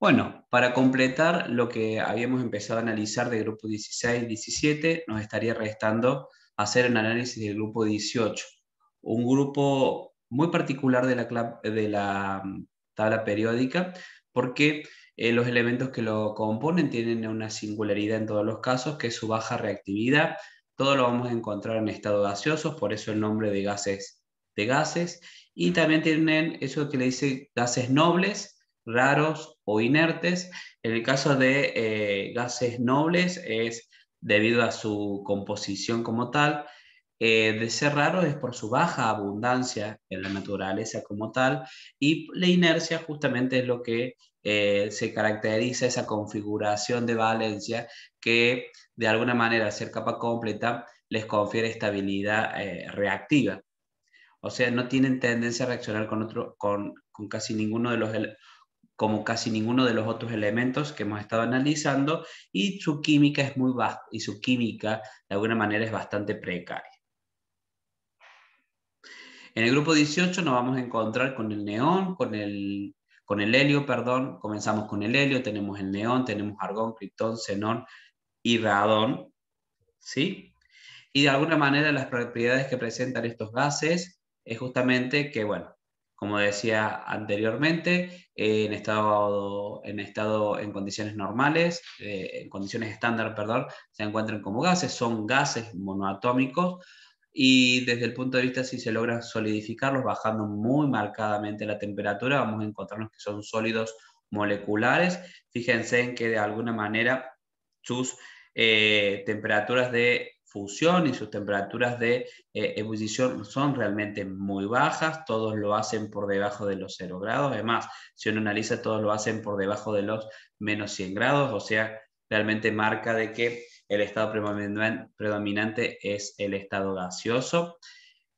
Bueno, para completar lo que habíamos empezado a analizar del grupo 16 17, nos estaría restando hacer un análisis del grupo 18, un grupo muy particular de la, de mm, tabla periódica, porque eh, los elementos que lo componen tienen una singularidad en todos los casos, que es su baja reactividad. Todo lo vamos a encontrar en estado gaseosos, por eso el nombre de gases gases. Y también tienen eso que le dice gases nobles, raros o inertes. En el caso de eh, gases nobles es debido a su composición como tal. Eh, de ser raro es por su baja abundancia en la naturaleza como tal y la inercia justamente es lo que eh, se caracteriza esa configuración de valencia que de alguna manera al ser capa completa les confiere estabilidad reactiva. O sea, no tienen tendencia a reaccionar con, otro, con, con casi ninguno de los como casi ninguno de los otros elementos que hemos estado analizando, y su química es muy y su química de alguna manera es bastante precaria. En el grupo 18 nos vamos a encontrar con el neón, con el, con el helio, perdón, comenzamos con el helio, tenemos el neón, tenemos argón, criptón, xenón y radón, ¿sí? Y de alguna manera las propiedades que presentan estos gases es justamente que, bueno, como decía anteriormente, eh, en, estado, en estado en condiciones normales, eh, en condiciones estándar, perdón, se encuentran como gases, son gases monoatómicos y desde el punto de vista si se logra solidificarlos bajando muy marcadamente la temperatura, vamos a encontrarnos que son sólidos moleculares. Fíjense en que de alguna manera sus eh, temperaturas de fusión y sus temperaturas de eh, ebullición son realmente muy bajas, todos lo hacen por debajo de los 0 grados, además, si uno analiza, todos lo hacen por debajo de los menos 100 grados, o sea, realmente marca de que el estado predominante es el estado gaseoso.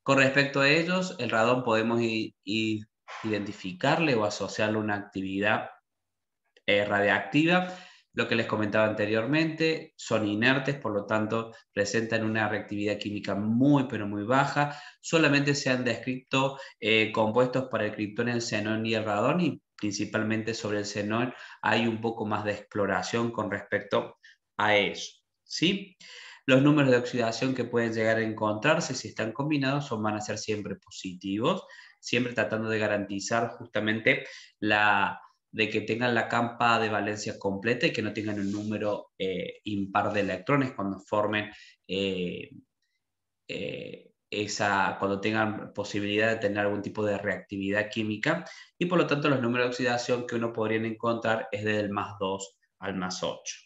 Con respecto a ellos, el radón podemos identificarle o asociarle una actividad eh, radiactiva lo que les comentaba anteriormente, son inertes, por lo tanto presentan una reactividad química muy pero muy baja. Solamente se han descrito eh, compuestos para el criptón, el xenón y el radón y principalmente sobre el xenón hay un poco más de exploración con respecto a eso. ¿sí? Los números de oxidación que pueden llegar a encontrarse si están combinados son, van a ser siempre positivos, siempre tratando de garantizar justamente la de que tengan la campa de valencia completa y que no tengan un número eh, impar de electrones cuando formen eh, eh, esa, cuando tengan posibilidad de tener algún tipo de reactividad química y por lo tanto los números de oxidación que uno podría encontrar es del más 2 al más 8.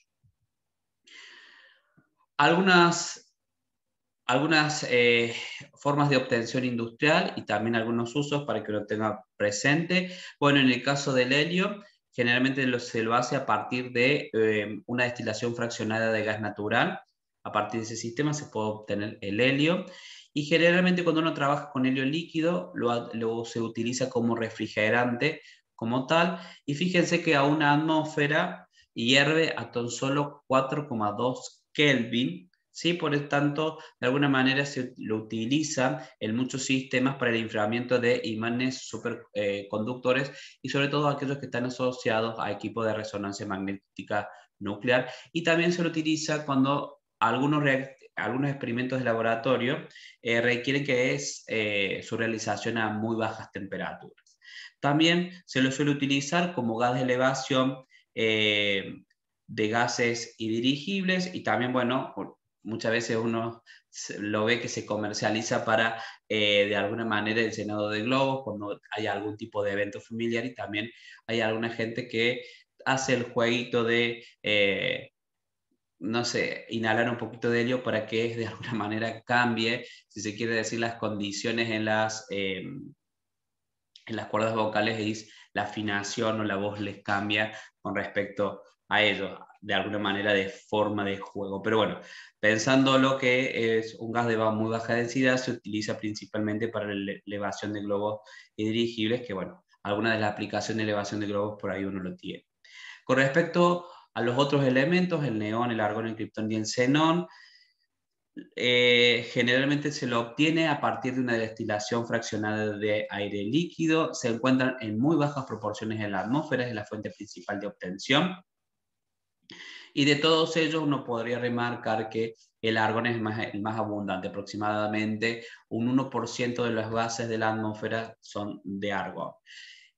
Algunas algunas eh, formas de obtención industrial y también algunos usos para que lo tenga presente. Bueno, en el caso del helio, generalmente se lo hace a partir de eh, una destilación fraccionada de gas natural. A partir de ese sistema se puede obtener el helio. Y generalmente cuando uno trabaja con helio líquido, lo, se utiliza como refrigerante como tal. Y fíjense que a una atmósfera hierve a tan solo 4,2 Kelvin, ¿sí? Por lo tanto, de alguna manera se lo utiliza en muchos sistemas para el enfriamiento de imanes superconductores eh, y sobre todo aquellos que están asociados a equipos de resonancia magnética nuclear. Y también se lo utiliza cuando algunos, algunos experimentos de laboratorio eh, requieren que es eh, su realización a muy bajas temperaturas. También se lo suele utilizar como gas de elevación de gases y dirigibles y también, bueno, muchas veces uno lo ve que se comercializa para, eh, de alguna manera, el Senado de globos, cuando hay algún tipo de evento familiar y también hay alguna gente que hace el jueguito de, eh, no sé, inhalar un poquito de helio para que de alguna manera cambie, si se quiere decir, las condiciones en las, eh, en las cuerdas vocales y la afinación o la voz les cambia con respecto a ello, de alguna manera de forma de juego. Pero bueno, pensando lo que es un gas de muy baja densidad, se utiliza principalmente para la elevación de globos dirigibles, que bueno, alguna de las aplicaciones de elevación de globos por ahí uno lo tiene. Con respecto a los otros elementos, el neón, el argón, el criptón y el xenón, eh, generalmente se lo obtiene a partir de una destilación fraccionada de aire líquido, se encuentran en muy bajas proporciones en la atmósfera, es la fuente principal de obtención. Y de todos ellos uno podría remarcar que el argón es más, el más abundante, aproximadamente un 1% de las gases de la atmósfera son de argón.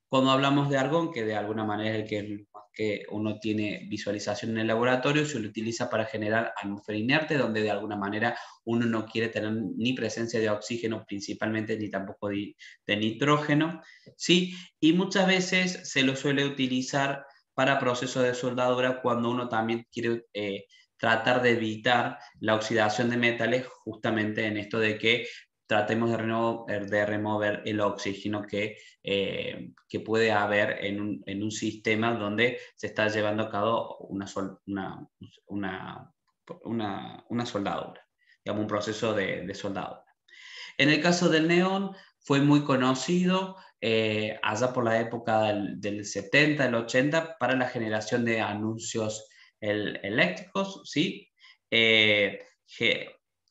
Cuando hablamos de argón, que de alguna manera es el que, uno tiene visualización en el laboratorio, se lo utiliza para generar atmósfera inerte, donde de alguna manera uno no quiere tener ni presencia de oxígeno principalmente, ni tampoco de, nitrógeno. ¿sí? Y muchas veces se lo suele utilizar para procesos de soldadura cuando uno también quiere eh, tratar de evitar la oxidación de metales justamente en esto de que tratemos de, de remover el oxígeno que, eh, que puede haber en un, en un, sistema donde se está llevando a cabo una, una, una, una, soldadura, digamos, un proceso de, de, soldadura. En el caso del neón, fue muy conocido eh, allá por la época del, 70, del 80, para la generación de anuncios eléctricos, ¿sí? Eh,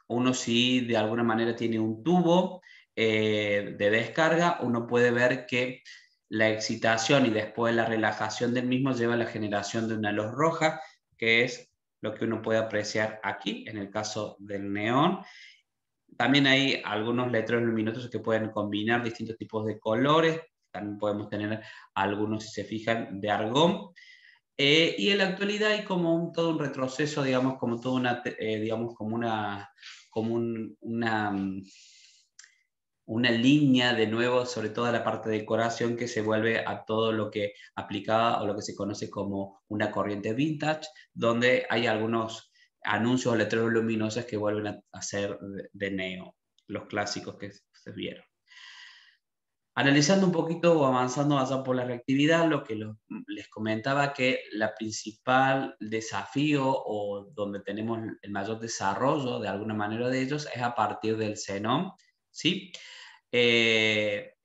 uno si de alguna manera tiene un tubo eh, de descarga, uno puede ver que la excitación y después la relajación del mismo lleva a la generación de una luz roja, que es lo que uno puede apreciar aquí, en el caso del neón. También hay algunos letreros luminosos que pueden combinar distintos tipos de colores. También podemos tener algunos, si se fijan, de argón. Eh, y en la actualidad hay como todo un retroceso, digamos, como toda una, eh, digamos, como una, como una, una línea de nuevo, sobre toda la parte de decoración que se vuelve a todo lo que aplicaba o lo que se conoce como una corriente vintage, donde hay algunos anuncios o letreros luminosos que vuelven a, ser de, neo, los clásicos que se vieron. Analizando un poquito o avanzando allá por la reactividad, lo que les comentaba que la principal desafío o donde tenemos el mayor desarrollo de alguna manera de ellos es a partir del xenón, ¿sí? Eh,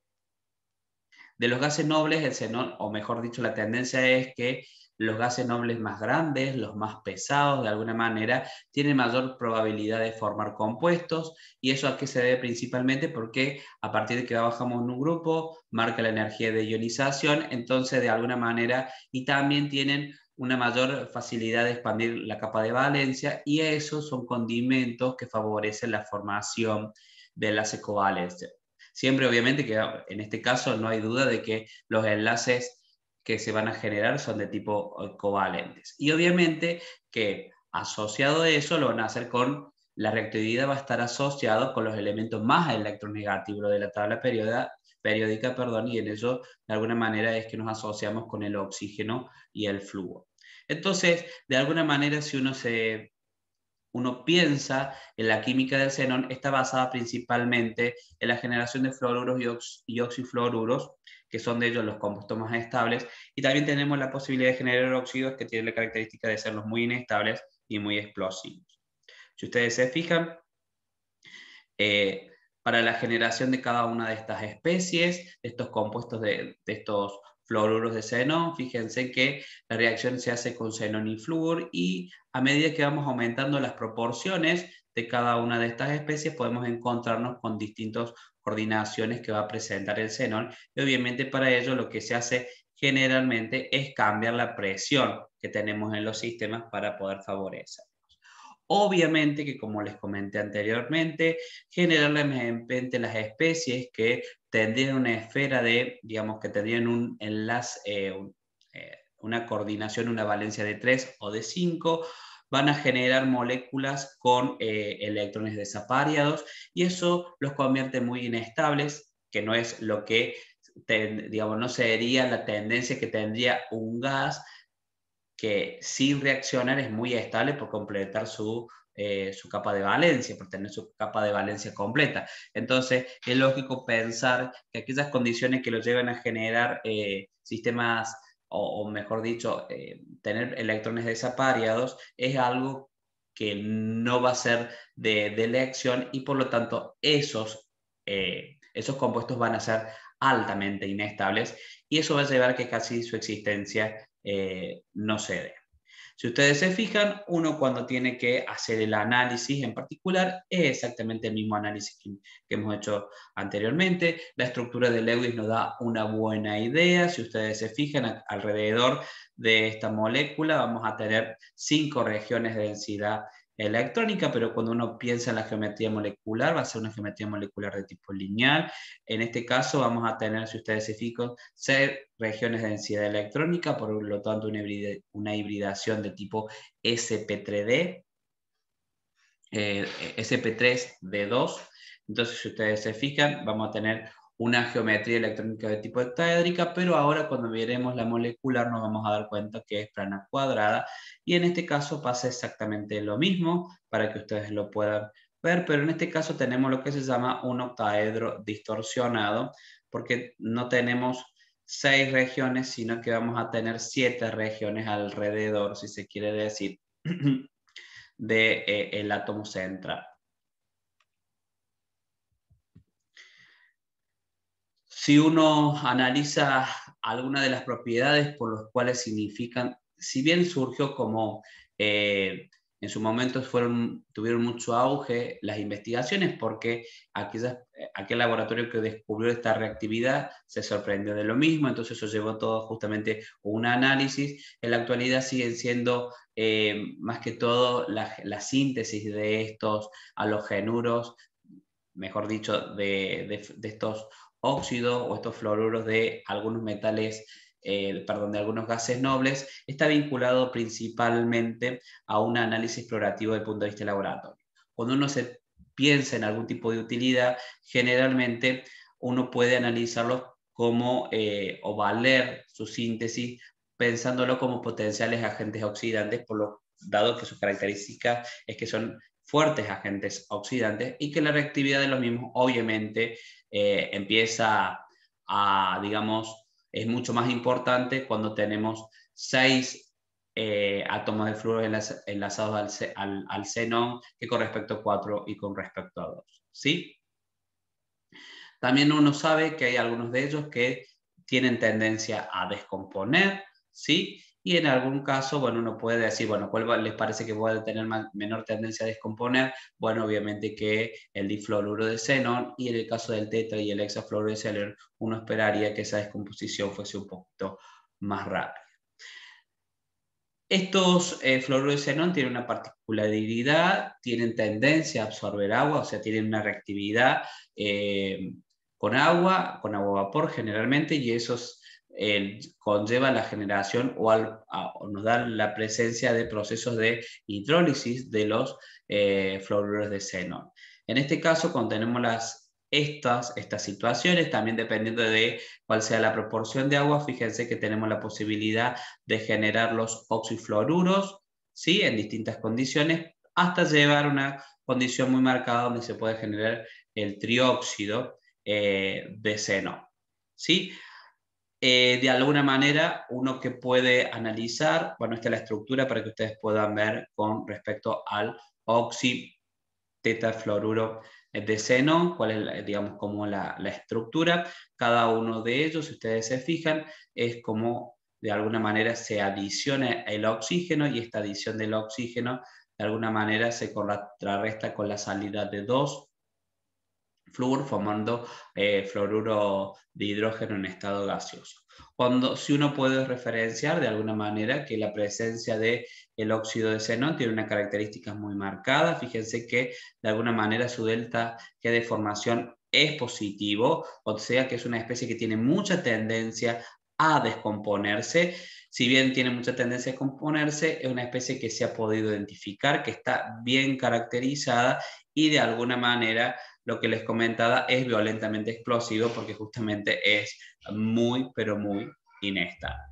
de los gases nobles, el xenón, o mejor dicho, la tendencia es que los gases nobles más grandes, los más pesados de alguna manera, tienen mayor probabilidad de formar compuestos y eso a qué se debe principalmente porque a partir de que bajamos en un grupo, marca la energía de ionización, entonces de alguna manera y también tienen una mayor facilidad de expandir la capa de valencia y esos son condimentos que favorecen la formación de enlaces covalentes. Siempre obviamente que en este caso no hay duda de que los enlaces que se van a generar son de tipo eh, covalentes. Y obviamente que asociado a eso lo van a hacer con la reactividad va a estar asociado con los elementos más electronegativos de la tabla periódica, periódica perdón, y en eso de alguna manera es que nos asociamos con el oxígeno y el flujo. Entonces, de alguna manera, si uno se uno piensa en la química del xenón, está basada principalmente en la generación de fluoruros y, oxifluoruros, que son de ellos los compuestos más estables, y también tenemos la posibilidad de generar óxidos que tienen la característica de serlos muy inestables y muy explosivos. Si ustedes se fijan, eh, para la generación de cada una de estas especies, de estos compuestos de, de estos fluoruros de xenón. Fíjense que la reacción se hace con xenón y flúor y a medida que vamos aumentando las proporciones de cada una de estas especies podemos encontrarnos con distintas coordinaciones que va a presentar el xenón y obviamente para ello lo que se hace generalmente es cambiar la presión que tenemos en los sistemas para poder favorecer. Obviamente que, como les comenté anteriormente, generalmente las especies que tendrían una esfera de, digamos, que tendrían un enlace, eh, eh, una coordinación, una valencia de 3 o de 5, van a generar moléculas con eh, electrones desapariados y eso los convierte muy inestables, que no es lo que, digamos, no sería la tendencia que tendría un gas que sin reaccionar es muy estable por completar su, eh, su capa de valencia, por tener su capa de valencia completa. Entonces, es lógico pensar que aquellas condiciones que lo llevan a generar eh, sistemas, o, mejor dicho, eh, tener electrones desapariados, es algo que no va a ser de, de elección y por lo tanto esos, esos compuestos van a ser altamente inestables y eso va a llevar a que casi su existencia eh, no cede. Si ustedes se fijan, uno cuando tiene que hacer el análisis en particular es exactamente el mismo análisis que, hemos hecho anteriormente. La estructura de Lewis nos da una buena idea. Si ustedes se fijan, alrededor de esta molécula vamos a tener cinco regiones de densidad electrónica, pero cuando uno piensa en la geometría molecular, va a ser una geometría molecular de tipo lineal. En este caso vamos a tener, si ustedes se fijan, seis regiones de densidad electrónica, por lo tanto una, hibridación de tipo SP3D, eh, SP3D2. Entonces, si ustedes se fijan, vamos a tener una geometría electrónica de tipo octaédrica, pero ahora cuando veremos la molecular nos vamos a dar cuenta que es plana cuadrada y en este caso pasa exactamente lo mismo para que ustedes lo puedan ver, pero en este caso tenemos lo que se llama un octaedro distorsionado porque no tenemos seis regiones, sino que vamos a tener siete regiones alrededor, si se quiere decir, del de, eh, átomo central. Si uno analiza algunas de las propiedades por las cuales significan, si bien surgió como eh, en su momento fueron, tuvieron mucho auge las investigaciones porque aquel laboratorio que descubrió esta reactividad se sorprendió de lo mismo, entonces eso llevó todo justamente un análisis. En la actualidad siguen siendo eh, más que todo la, síntesis de estos halogenuros, mejor dicho, de, de estos o estos fluoruros de algunos metales, eh, perdón, de algunos gases nobles, está vinculado principalmente a un análisis explorativo desde el punto de vista laboratorio. Cuando uno se piensa en algún tipo de utilidad, generalmente uno puede analizarlo como eh, o valer su síntesis pensándolo como potenciales agentes oxidantes, por lo dado que sus características es que son fuertes agentes oxidantes y que la reactividad de los mismos obviamente eh, empieza a, digamos, es mucho más importante cuando tenemos seis eh, átomos de flúor enlazados al, al, xenón que con respecto a cuatro y con respecto a dos. ¿sí? También uno sabe que hay algunos de ellos que tienen tendencia a descomponer, ¿sí? Y en algún caso, bueno, uno puede decir, bueno, ¿cuál les parece que puede tener menor tendencia a descomponer? Bueno, obviamente que el difluoruro de xenón y en el caso del tetra y el hexafluoruro de xenón, uno esperaría que esa descomposición fuese un poquito más rápida. Estos eh, de xenón tienen una particularidad, tienen tendencia a absorber agua, o sea, tienen una reactividad eh, con agua, con agua vapor generalmente, y esos conlleva la generación o, nos da la presencia de procesos de hidrólisis de los eh, fluoruros de xenón. En este caso, cuando tenemos las, estas, situaciones, también dependiendo de cuál sea la proporción de agua, fíjense que tenemos la posibilidad de generar los oxifluoruros ¿sí? en distintas condiciones, hasta llegar a una condición muy marcada donde se puede generar el trióxido eh, de xenón. ¿sí? Eh, de alguna manera, uno que puede analizar, bueno, esta es la estructura para que ustedes puedan ver con respecto al oxi-tetafluoruro de xenón, cuál es, digamos, como la, la, estructura. Cada uno de ellos, si ustedes se fijan, es como de alguna manera se adiciona el oxígeno y esta adición del oxígeno de alguna manera se contrarresta con la salida de dos flúor formando eh, fluoruro de hidrógeno en estado gaseoso. Cuando, si uno puede referenciar de alguna manera que la presencia de el óxido de xenón tiene una característica muy marcada, fíjense que de alguna manera su delta que de formación es positivo, o sea que es una especie que tiene mucha tendencia a descomponerse. Si bien tiene mucha tendencia a descomponerse, es una especie que se ha podido identificar, que está bien caracterizada y de alguna manera lo que les comentaba es violentamente explosivo porque justamente es muy, pero muy inestable.